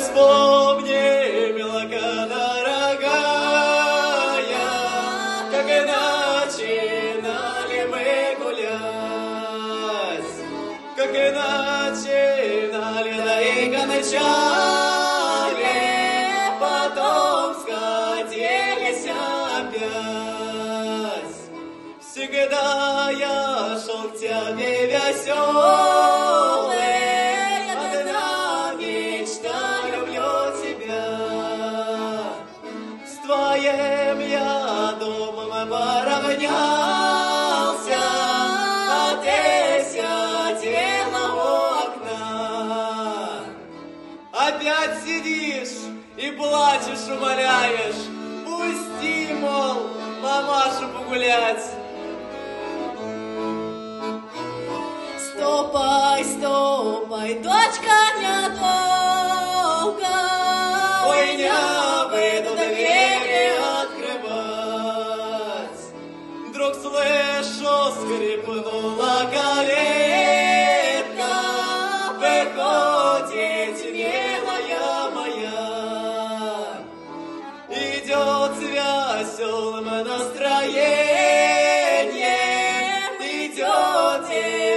Вспомни, милока дорогая, как начинали мы гулять, как начинали, да и кончали, потом скатились опять. Всегда я шел к тебе веселый, С твоим я домом поравнялся, ты сидела у окна. Опять сидишь и плачешь, умоляешь, пусти, мол, мамашу погулять. Ступай, ступай, дочка, недолго. скрипнула каретка, выходит милая моя. Идет связь, веселым настроением, идет день.